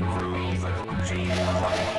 groove. Form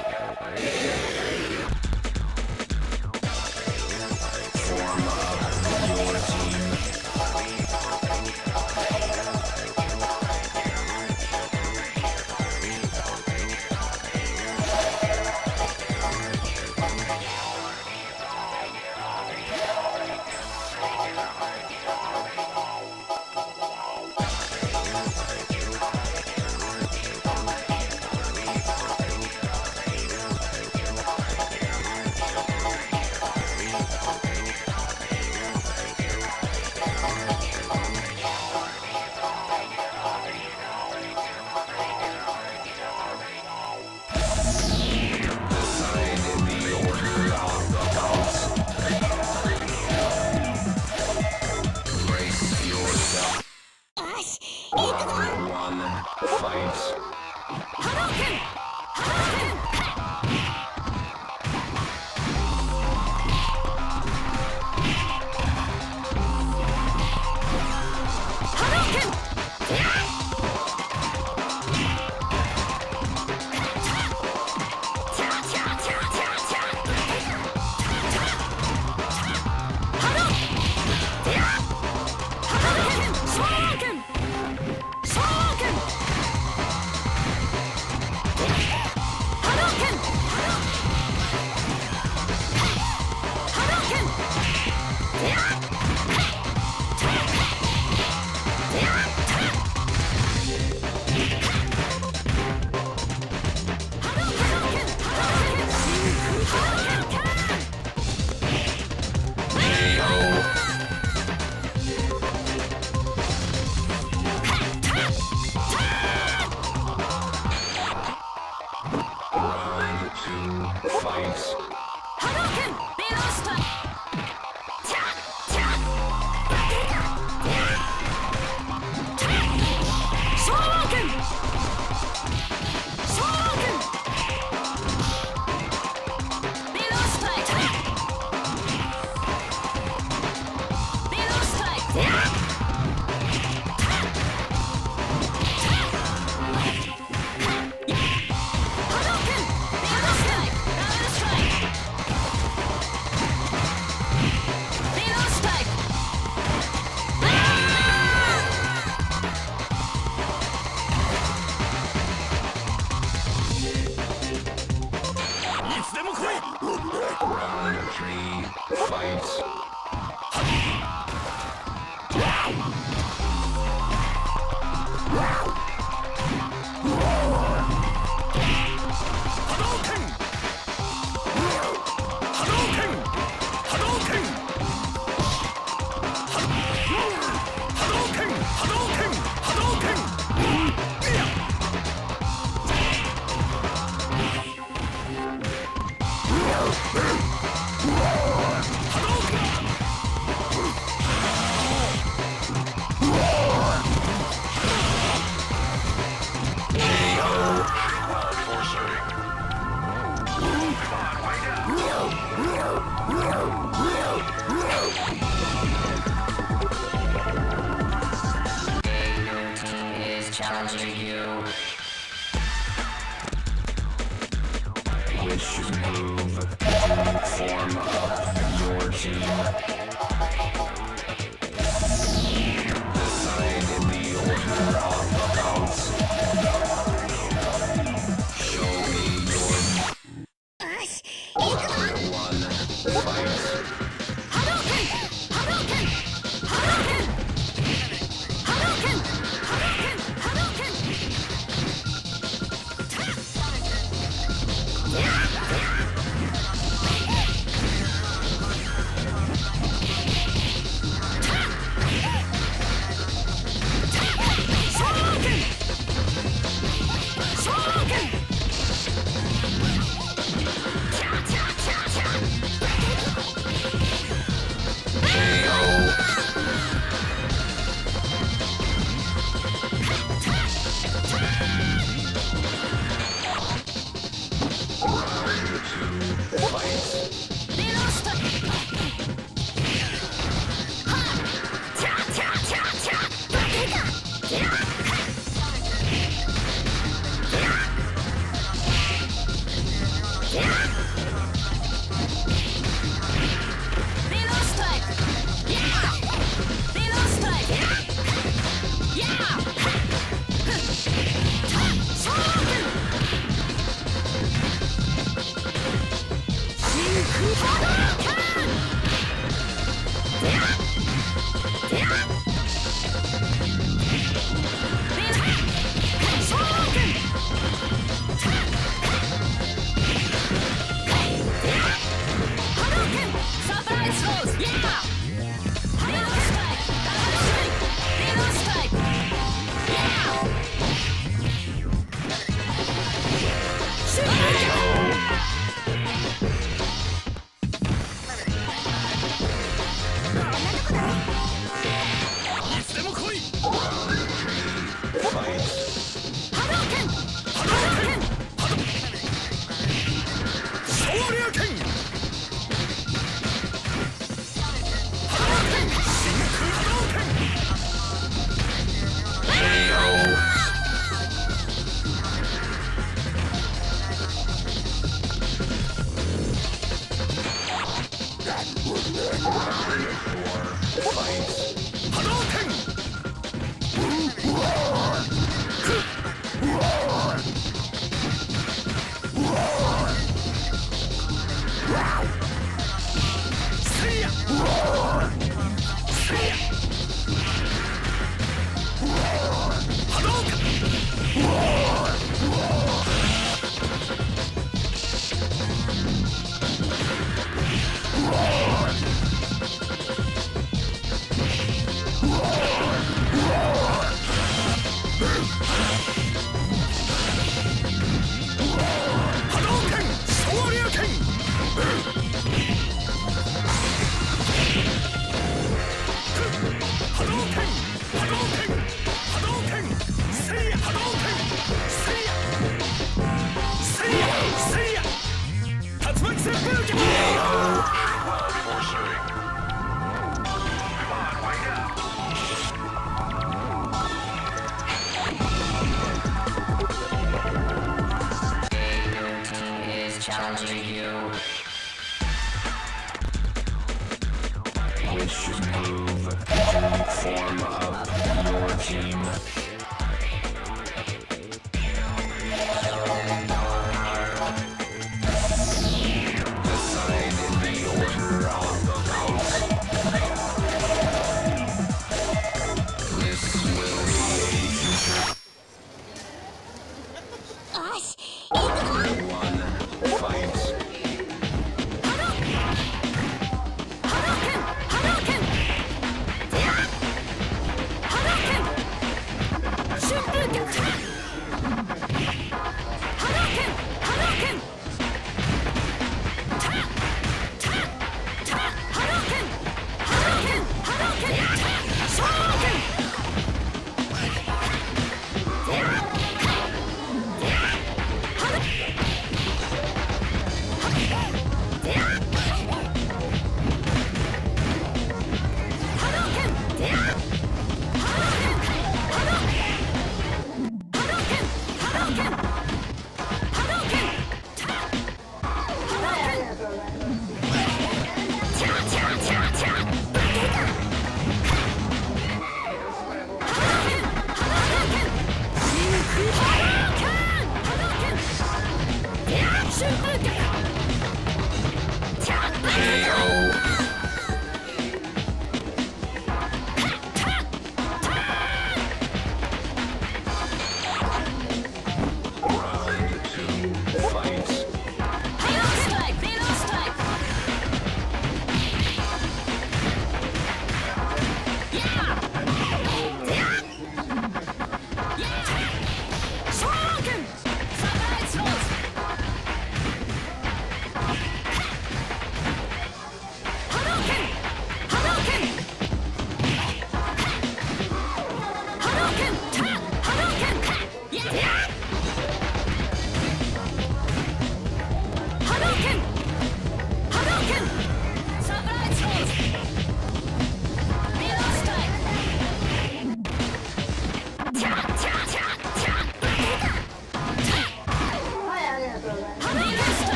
せいや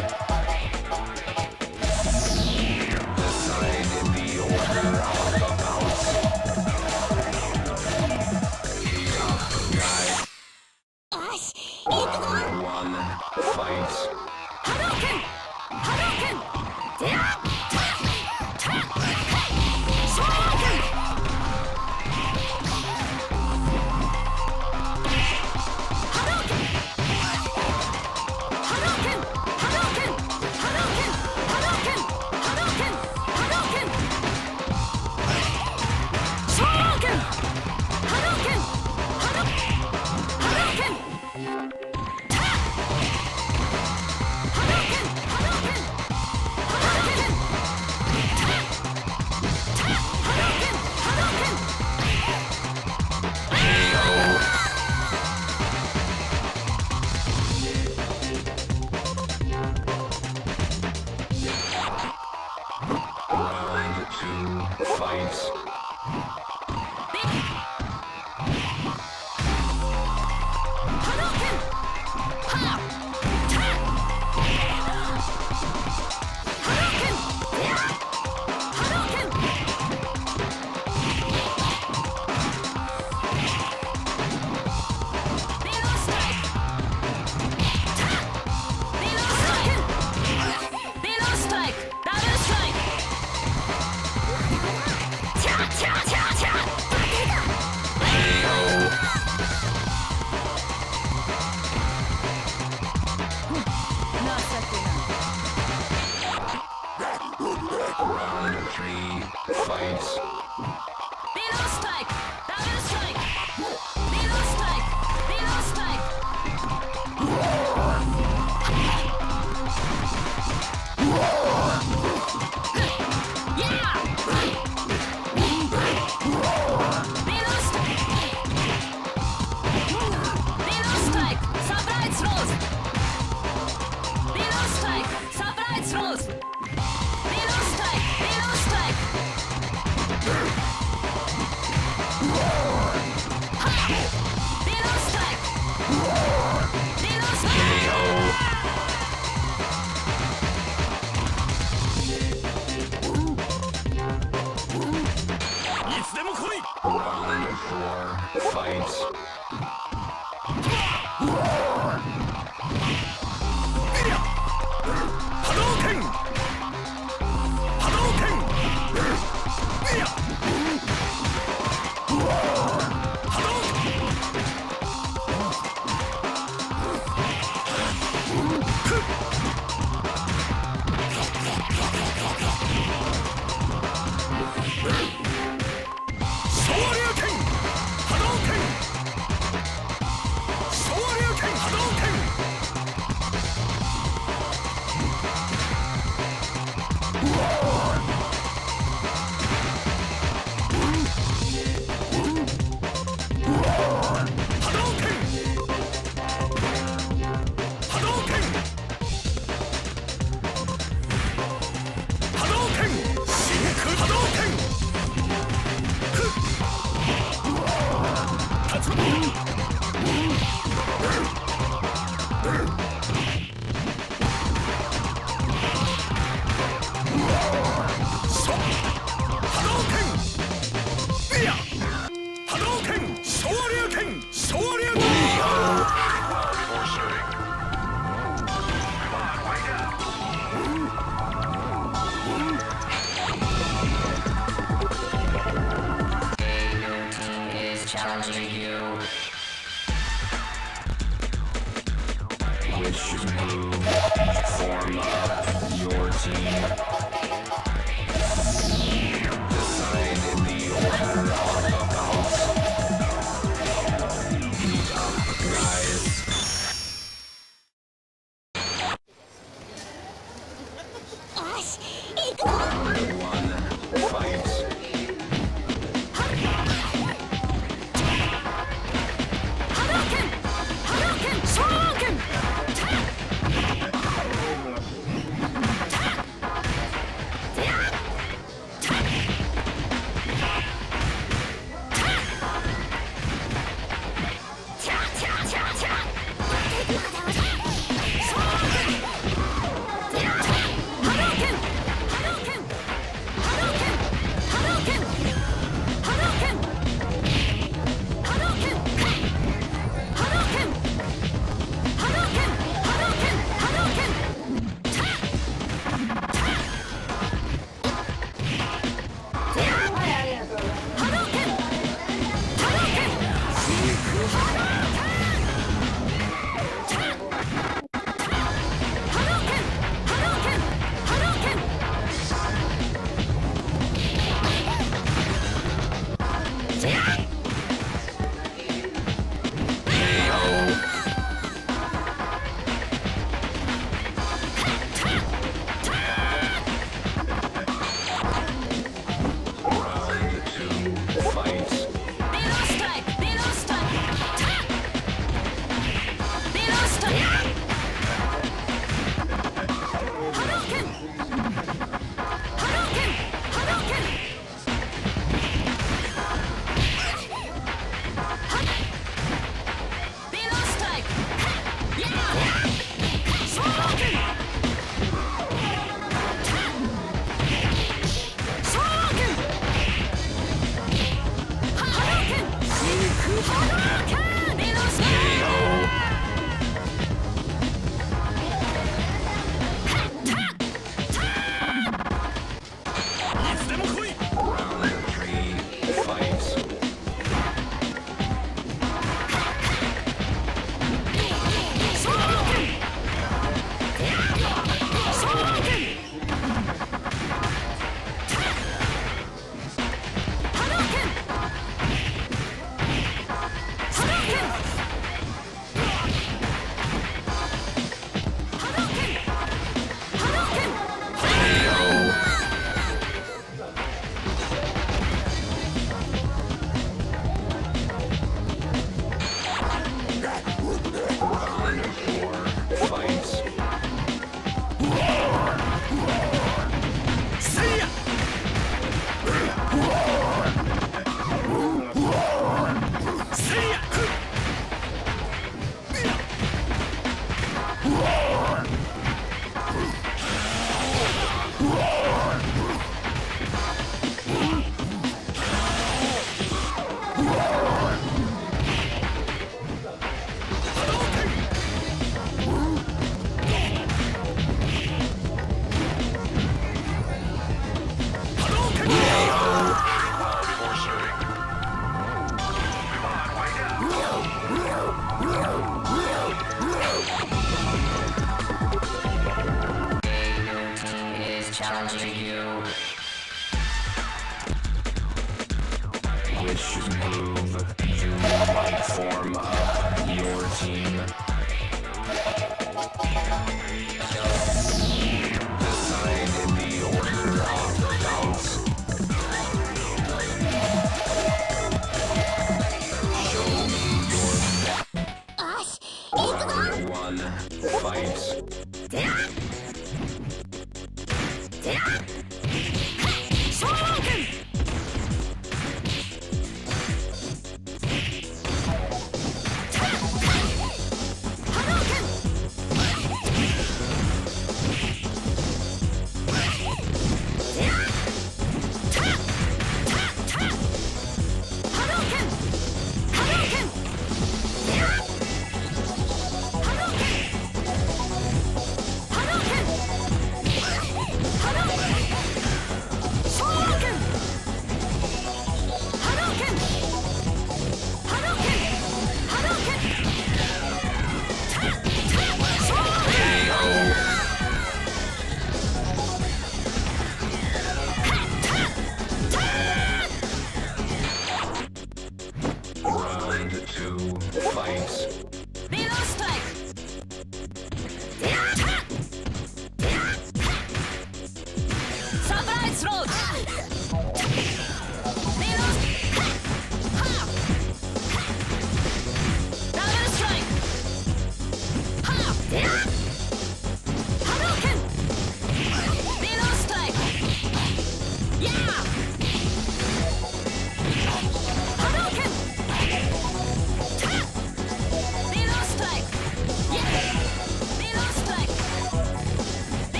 Bye.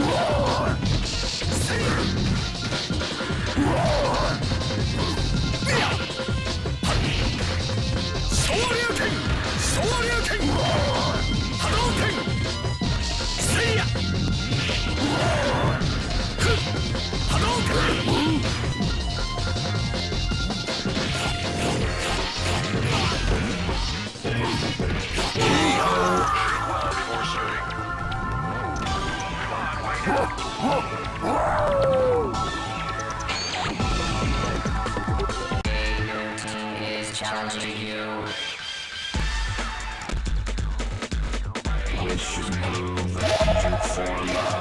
Whoa! is challenging you. Which move you form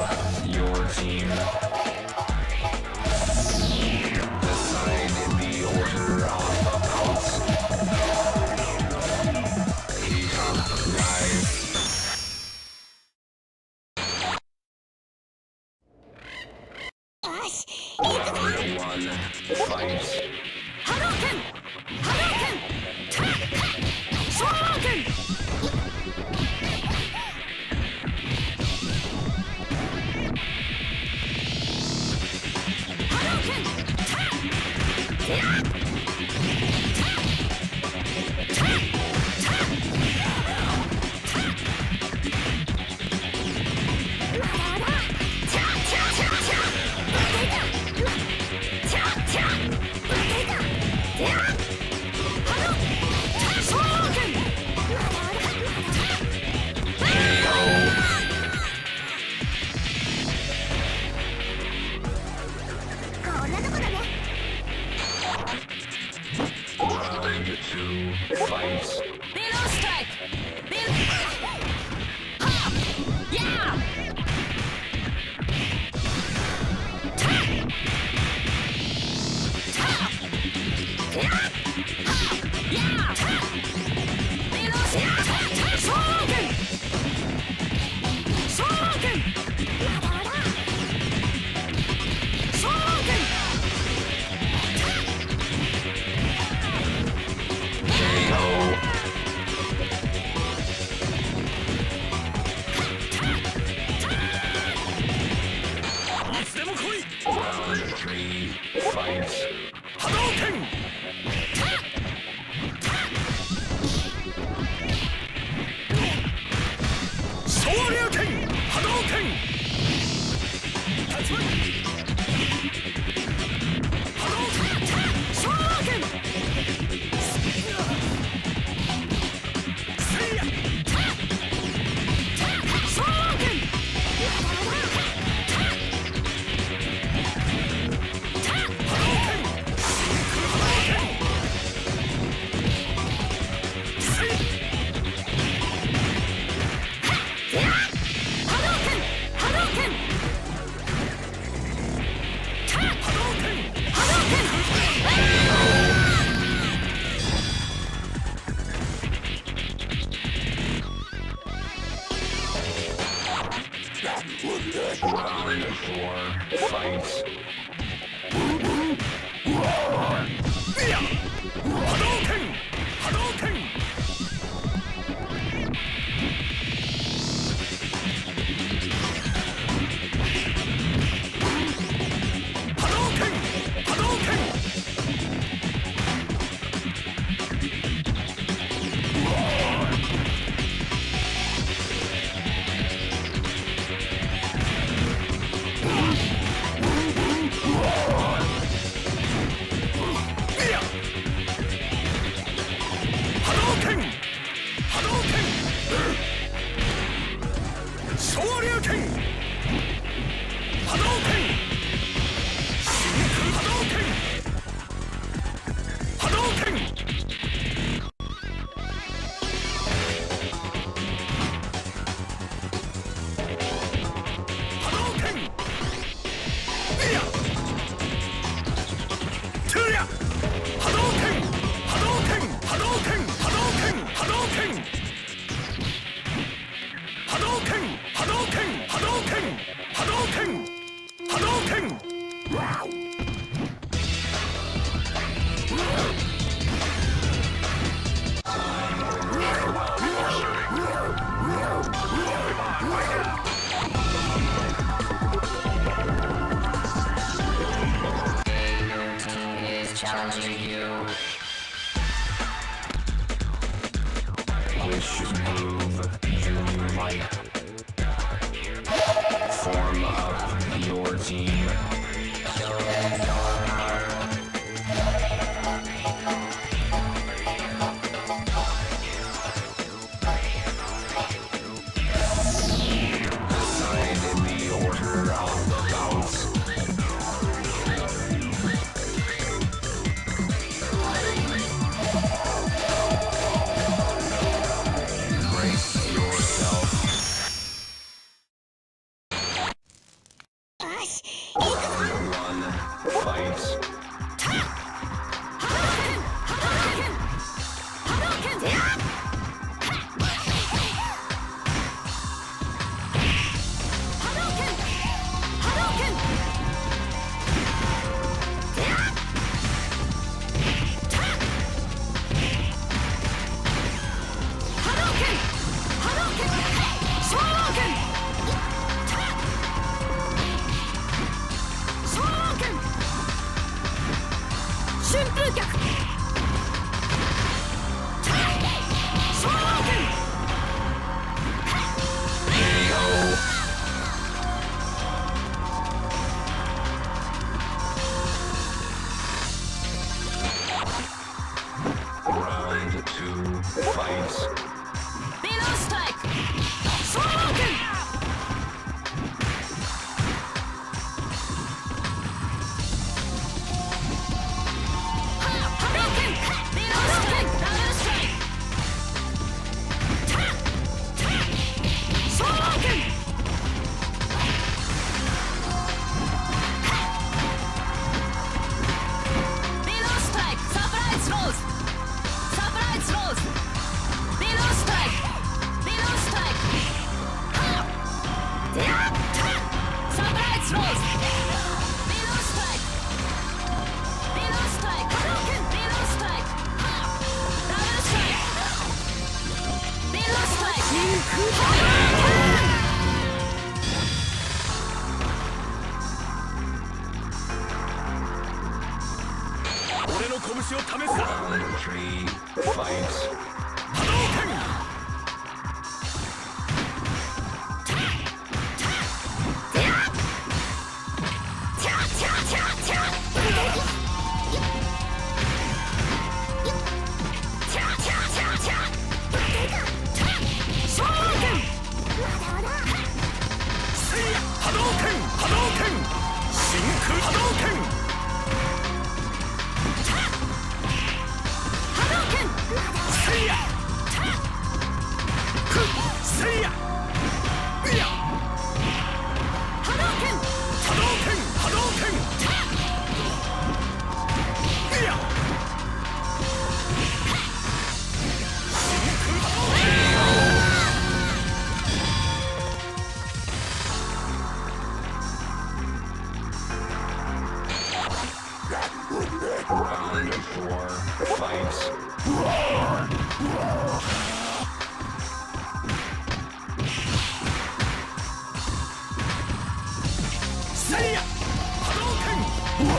波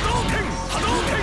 動拳真空波動拳